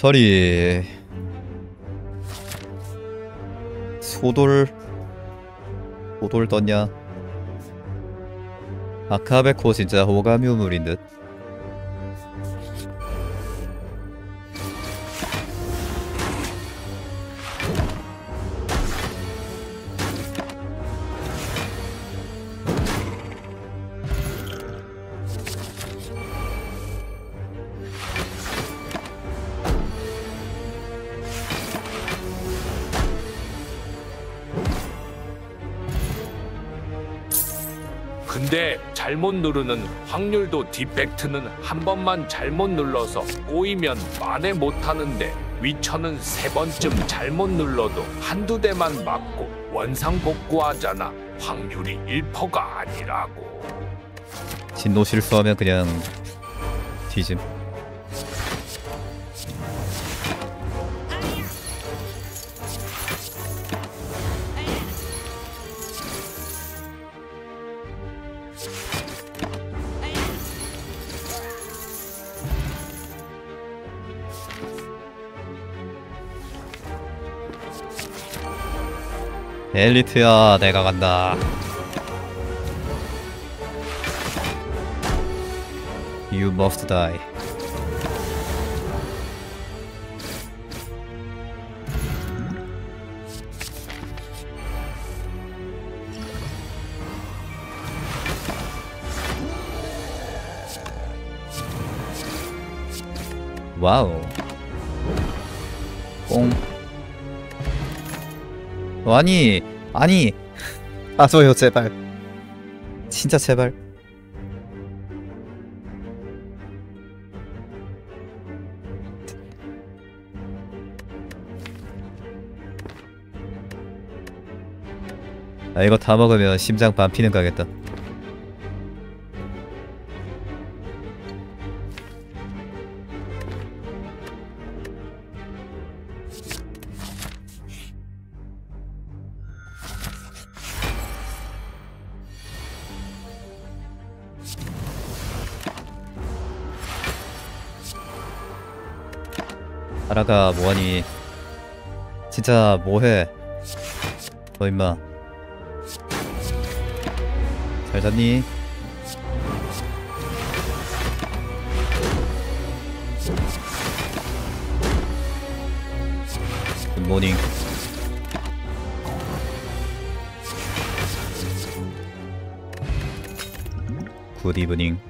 처리. 소돌. 소돌 떴냐? 아카베코 진짜 호감 유물인 듯 잘못 누르는 확률도 디펙트는 한 번만 잘못 눌러서 꼬이면 만회 못하는데 위쳐는 세 번쯤 잘못 눌러도 한두 대만 맞고 원상 복구하잖아. 확률이 1%가 아니라고. 진노 실수하면 그냥 뒤짐 엘리트야 내가 간다. You must die. 와우. 뽕 아니 아니. 아줘요 제발. 진짜 제발. 아 이거 다 먹으면 심장 반피는 가겠다 아라가 뭐하니? 진짜 뭐해? 너 임마. 잘 잤니? 굿모닝 굿 이브닝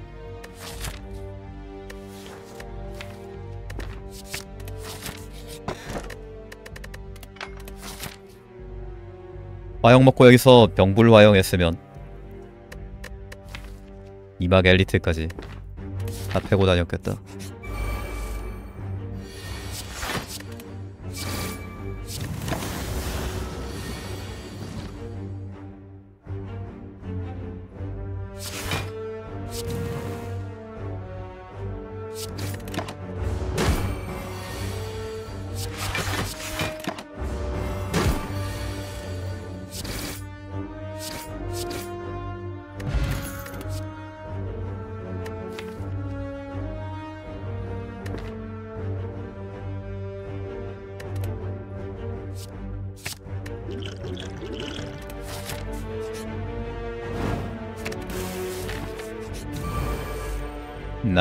화영 먹고 여기서 병불 화영 했으면 이막 엘리트까지 다 패고 다녔겠다.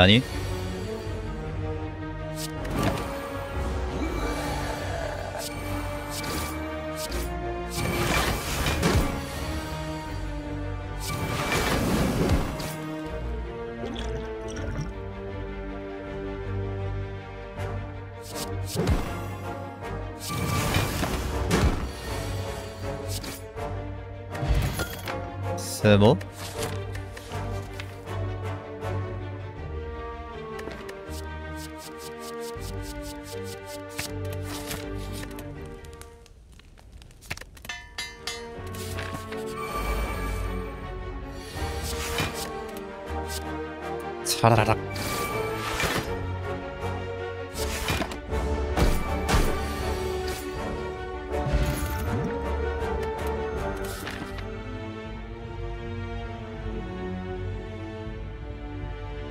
나니? 세모? 차라락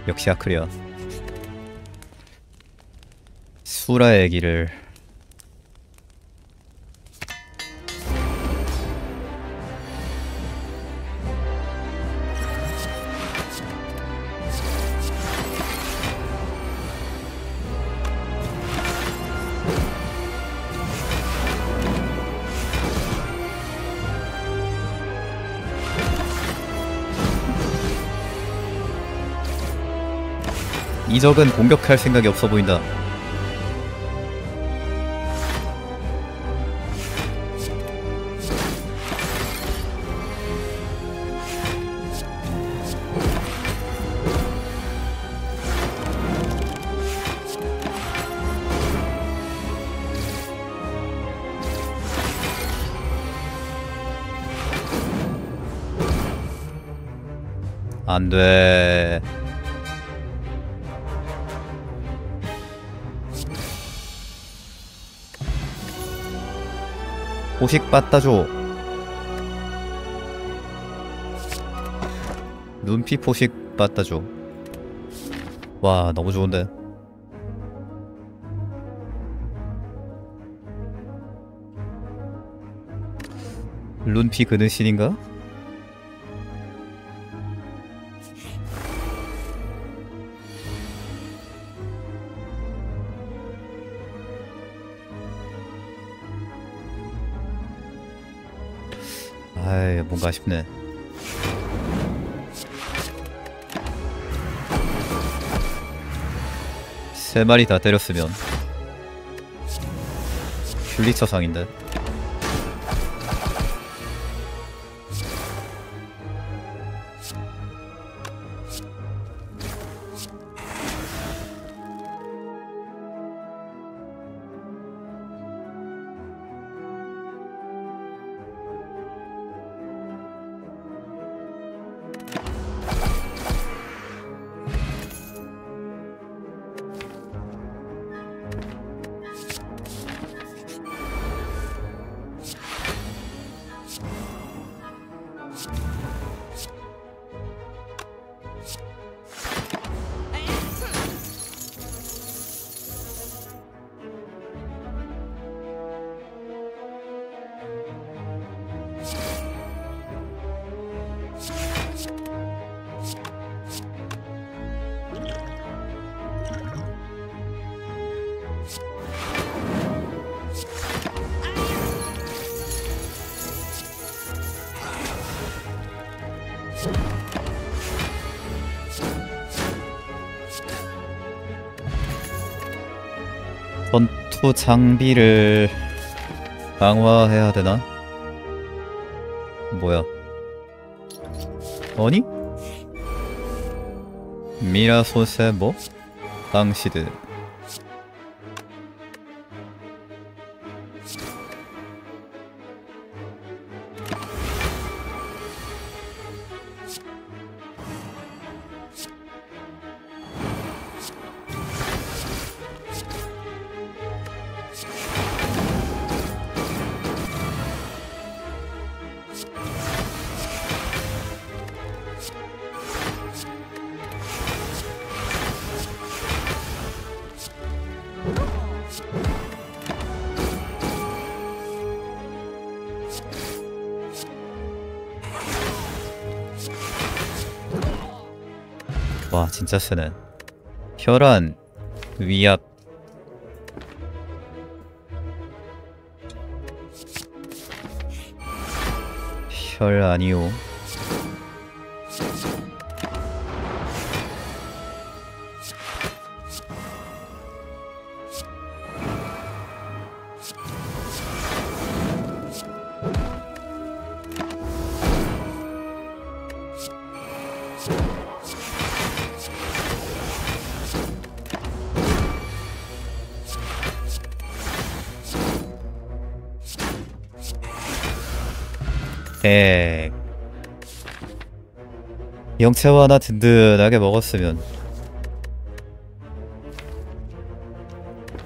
역시 아크리아. 후라의 길을 이 적은 공격할 생각이 없어 보인다. 안 돼. 포식 빠따줘. 눈피 포식 빠따줘. 와, 너무 좋은데. 룬피 그는 신인가? 아이, 뭔가 아쉽네. 세 마리 다 때렸으면 슐리처 상인데. 전투 장비를 강화해야 되나? 뭐야? 아니? 미라소세 뭐? 당시드 진짜 세네 혈안 위압. 혈 아니오 영채화 하나 든든하게 먹었으면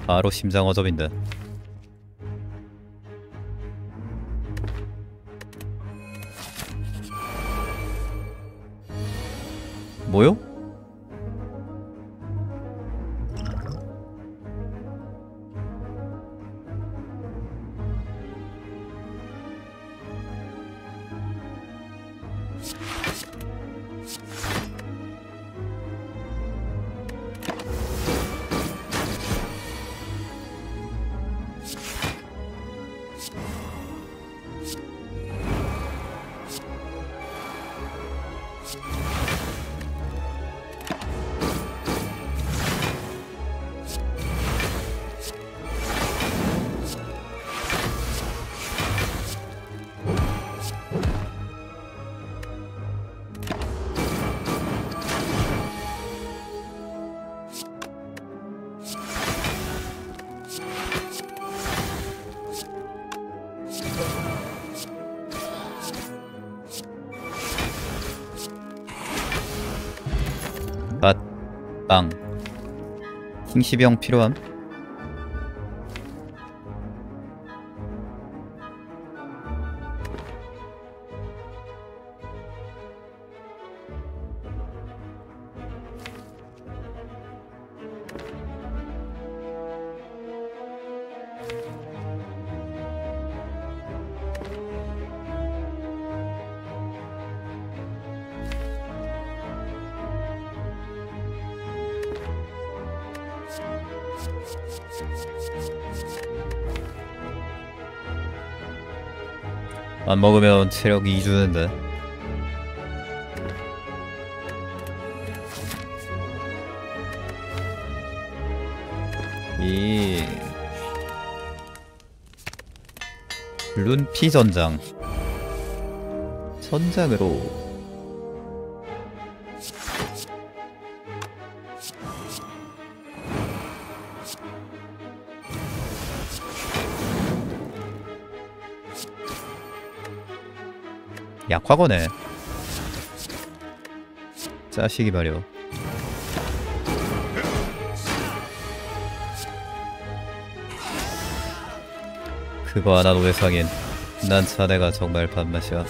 바로 심장 어접인데 뭐요? 빵. 킹시병 필요함? 안 먹으면 체력 2 주는데. 이 룬피 전장 전장으로 약화거네. 짜식이 말이오. 그거 하나 노예상인 난 자네가 정말 밥맛이야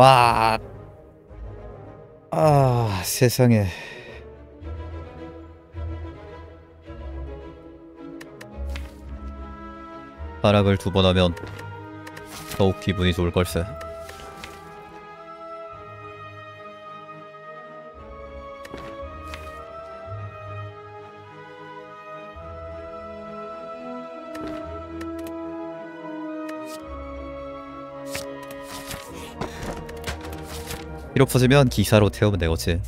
와. 아, 세상에. 하락을 두 번 하면 더욱 기분이 좋을 걸세. 필요 없어지면 기사로 태우면 되겠지.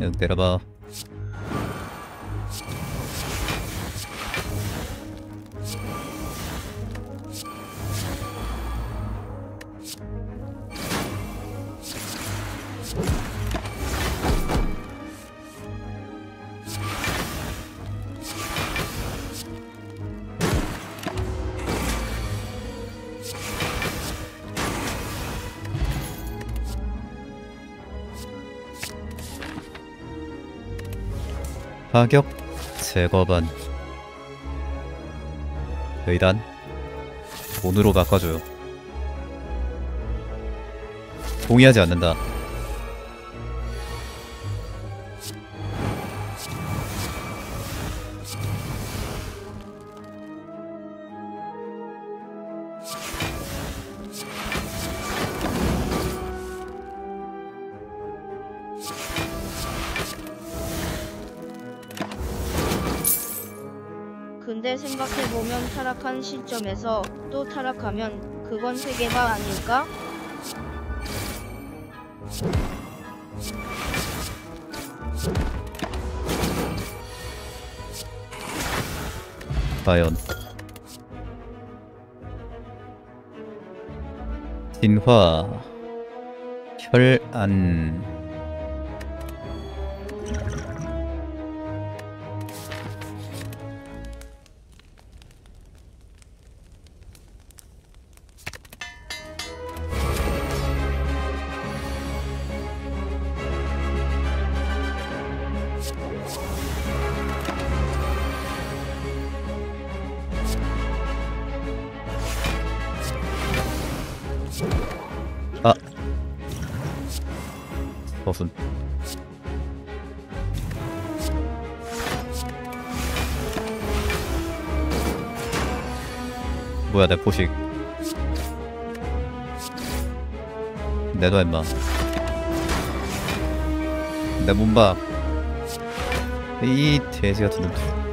응, 내려봐. 파격 제거반. 의단 돈으로 바꿔줘요. 동의하지 않는다 또 타락하면 그건 세계가 아닐까? 과연 진화 혈안 뭐야 내 포식 내놔 임마. 내 문박 이 돼지 같은 놈들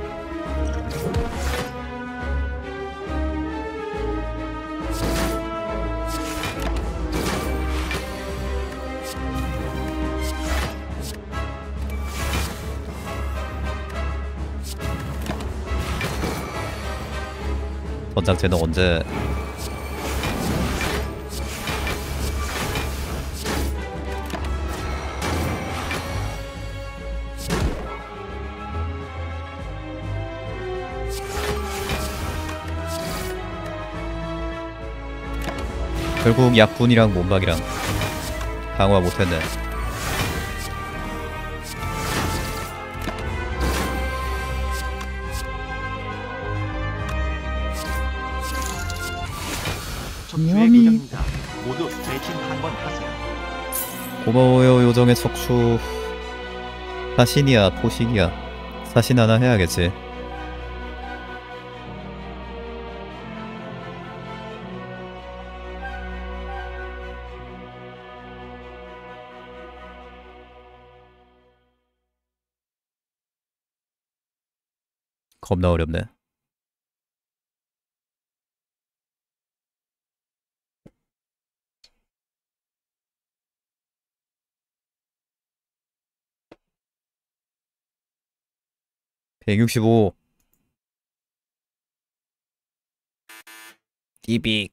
번장체는 언제 결국 약분이랑 몸박이랑 강화 못했네 냠이. 교정입니다. 모두 스트레칭 한번 하세요. 고마워요 요정의 척추 사신이야 포식이야 사신 하나 해야겠지 겁나 어렵네 165 디빅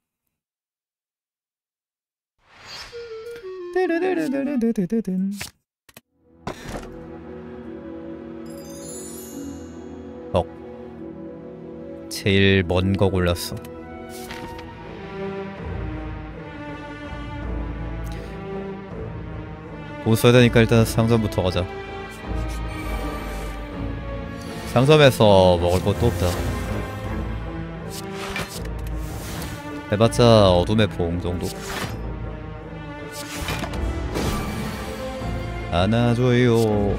어 제일 먼 거 골랐어 못 써야 되니까 일단 상점부터 가자 상점에서 먹을 것도 없다. 해봤자 어둠의 봉 정도? 안아줘요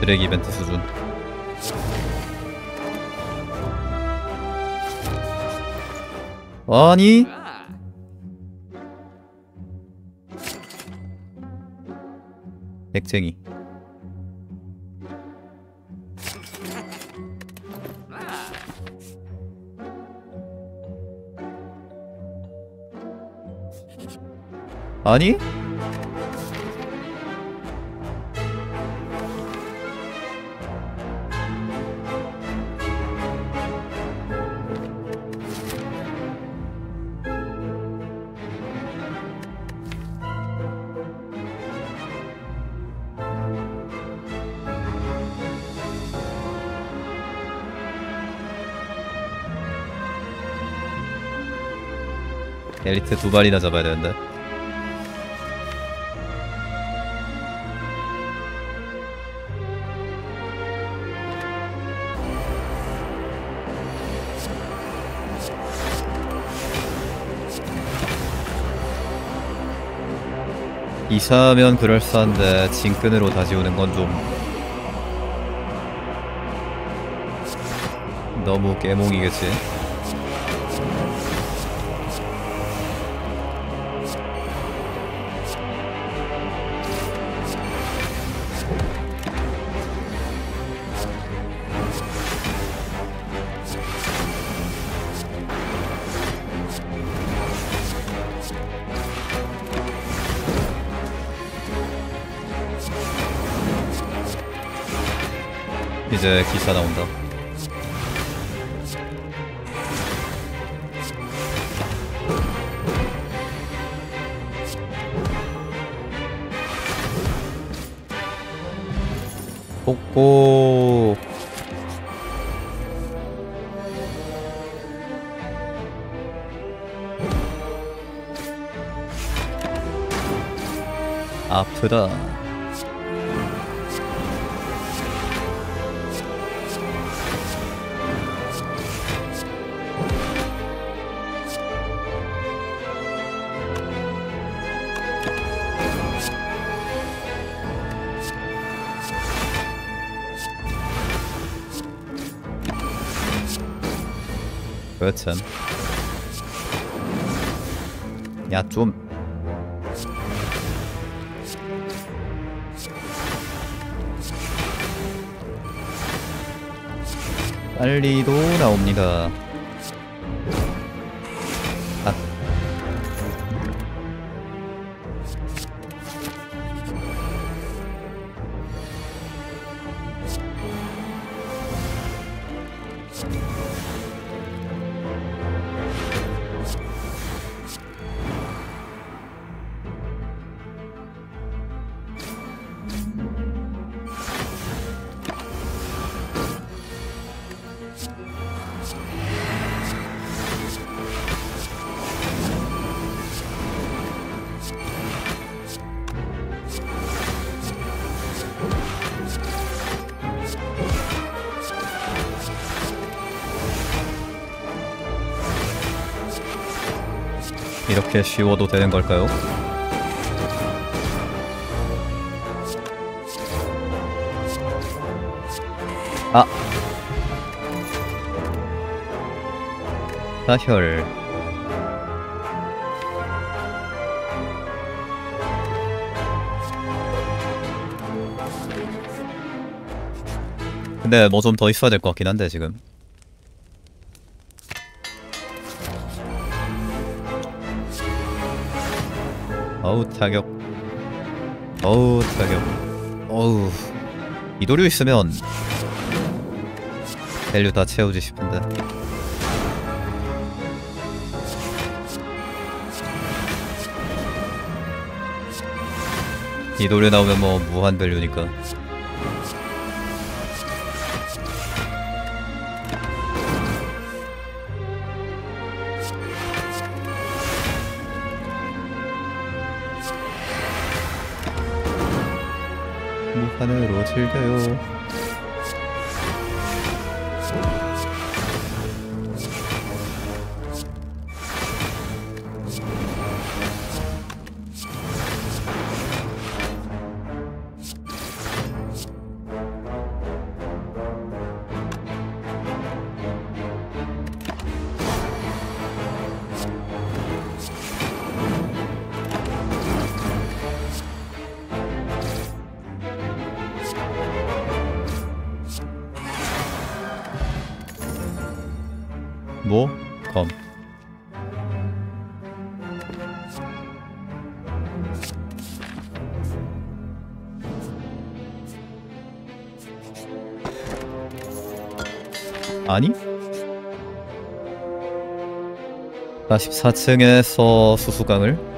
드랙 이벤트 수준. 아니? 백쟁이. 아니? 엘리트 두 발이나 잡아야 되는데. 이사하면 그럴싸한데 진끈으로 다시 오는 건 좀 너무 깨몽이겠지 복고 아프다. 그렇참 야좀. 빨리도 나옵니다 이렇게 쉬워도 되는 걸까요? 아. 사혈. 근데 뭐 좀 더 있어야 될 것 같긴 한데 지금 어우 타격. 어우 타격. 어우. 이 도류 있으면 밸류 다 채우지 싶은데. 이 도류 나오면 뭐 무한 밸류니까 아니? 44층에서 수수깡을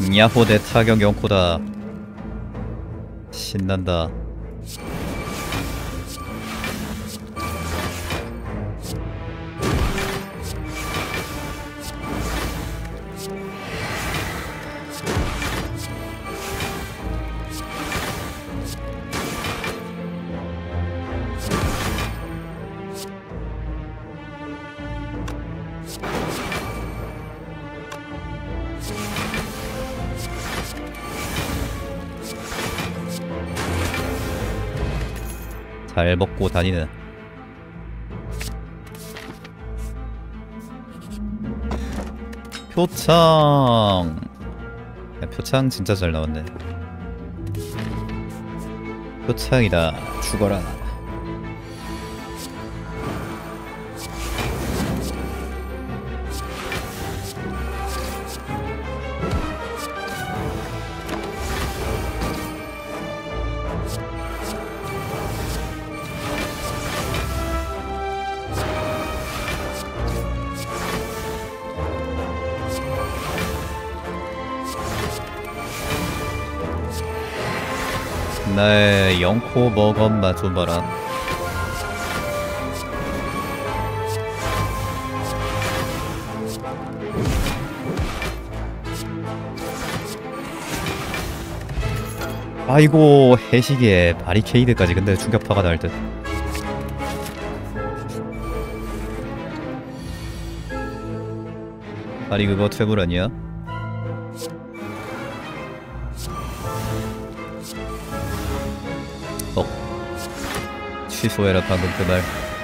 야호 대 타격 영코다. 신난다 표창. 야, 표창 진짜 잘 나왔네. 표창이다. 죽어라 나의 영코 먹엄 마줘봐라 아이고 해시기에 바리케이드까지 근데 충격파가 날듯 아니 그거 퇴물 아니야? 어 취소해라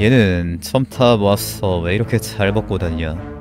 얘는 첨탑 왔어 왜 이렇게 잘 먹고 다니냐?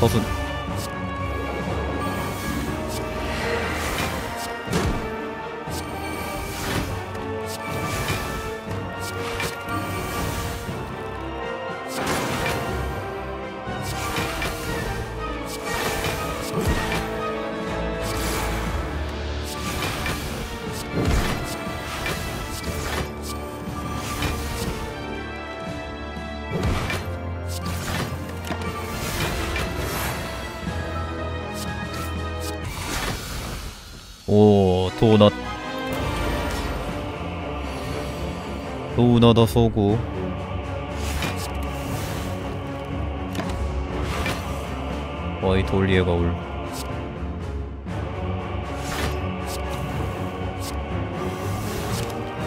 서순 도넛 소구 어이 돌리에 거울.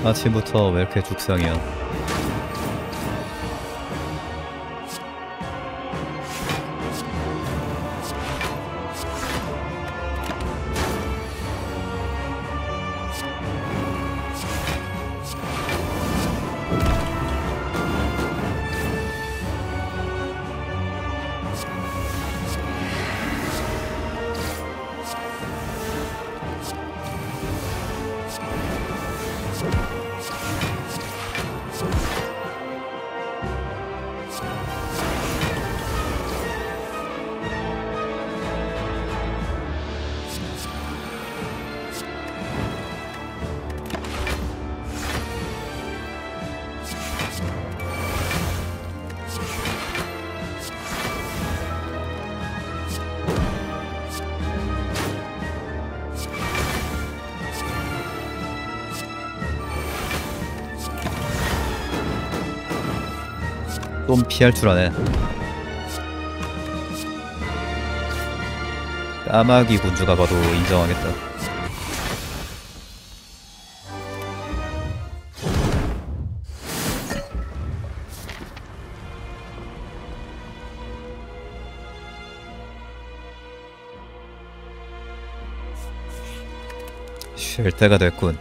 아침부터 왜 이렇게 죽상이야 좀 피할 줄 아네. 까마귀 군주가 봐도 인정하겠다. 쉴 때가 됐군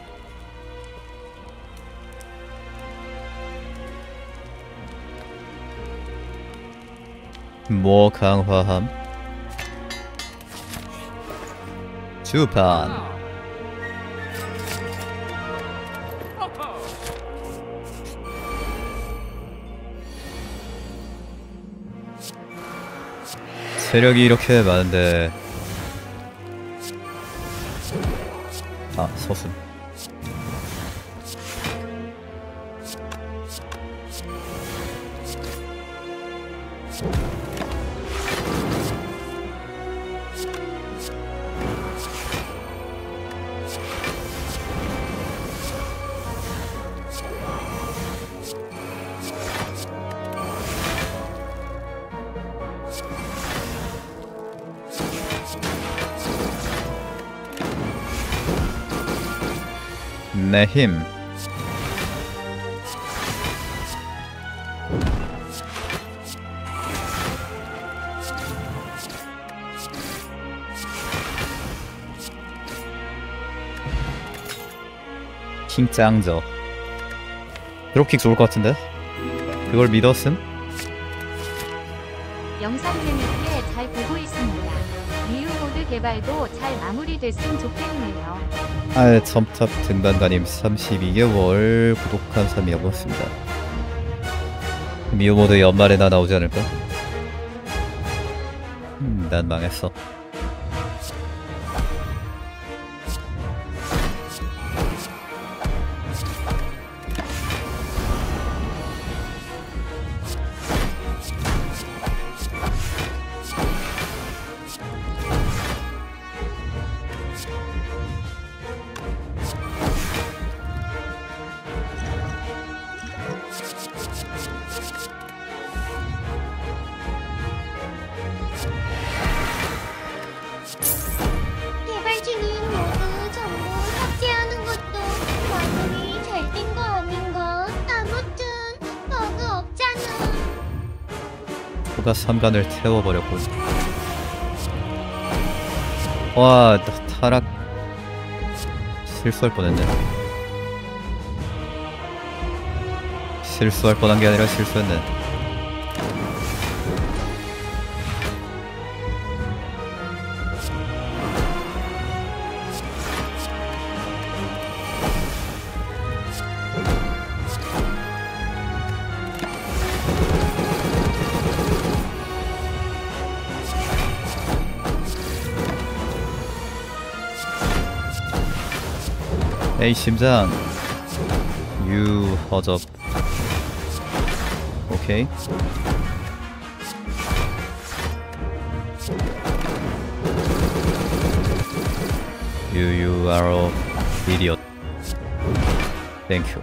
뭐 강화함? 주판. 세력이 이렇게 많은데. 아 서순 내 힘. 킹 짱저. 드롭킥 좋을 것 같은데? 그걸 믿었음? 영상 재밌게 잘 보고 있습니다. 미유 모드 개발도 잘 마무리됐으면 좋겠네요. 아, 첨탑 등반가님 32개월 구독 감사합니다. 고맙습니다. 미오모드 연말에나 나오지 않을까? 음, 난 망했어. 누가 삼간을 태워버렸군. 와, 타- 타락 실수할 뻔했네. 실수할 뻔한 게 아니라 실수했네. 에이 심장. 유 허접. 오케이. 유유 아로 이디엇. 땡큐.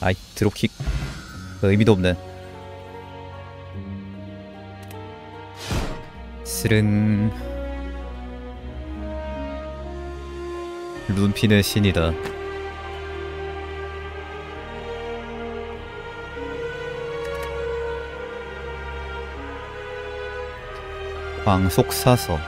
아이 드롭킥. 의미도 없네 스릉 룬피는 신이다. 광속사서